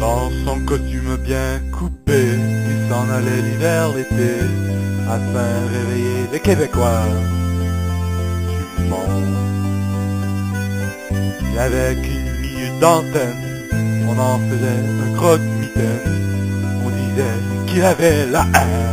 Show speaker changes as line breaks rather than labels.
Dans son costume bien coupé, il s'en allait l'hiver, l'été, afin de réveiller les Québécois du monde. Avec une minute d'antenne, on en faisait un croque-mitaine, on disait qu'il avait la haine.